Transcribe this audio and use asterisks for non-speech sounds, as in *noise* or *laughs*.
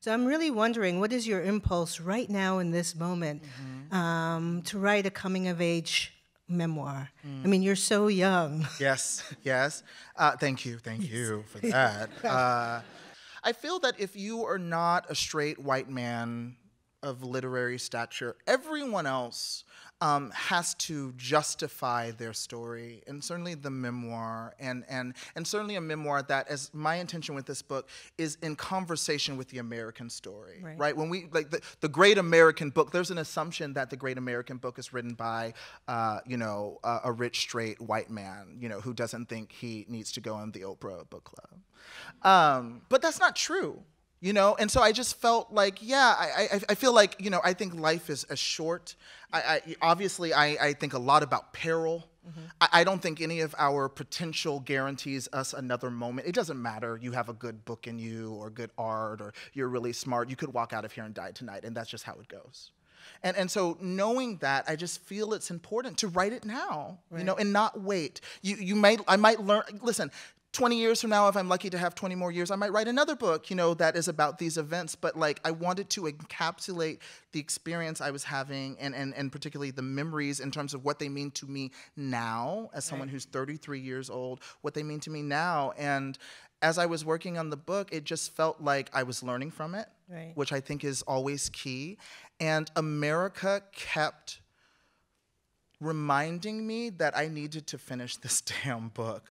So I'm really wondering, what is your impulse right now in this moment Mm-hmm. um, to write a coming of age memoir? I mean, you're so young. Yes, yes. Uh, thank you, thank you *laughs* for that. Uh, I feel that if you are not a straight white man of literary stature, everyone else um, has to justify their story, and certainly the memoir, and and and certainly a memoir that, as my intention with this book, is in conversation with the American story, Right. right? When we like the, the Great American Book, there's an assumption that the Great American Book is written by, uh, you know, a, a rich straight white man, you know, who doesn't think he needs to go on the Oprah Book Club. Um, but that's not true, you know. And so I just felt like, yeah, I, I, I feel like, you know, I think life is, is short. I, I obviously I, I think a lot about peril. Mm-hmm. I, I don't think any of our potential guarantees us another moment. It doesn't matter. You have a good book in you, or good art, or you're really smart. You could walk out of here and die tonight, and that's just how it goes. And, and so knowing that, I just feel it's important to write it now, you know, and not wait. You, you might, I might learn, listen, 20 years from now, if I'm lucky to have 20 more years, I might write another book, you know, that is about these events. But like, I wanted to encapsulate the experience I was having and, and, and particularly the memories in terms of what they mean to me now as someone who's 33 years old, what they mean to me now. And as I was working on the book, it just felt like I was learning from it, Right. which I think is always key. And America kept reminding me that I needed to finish this *laughs* damn book.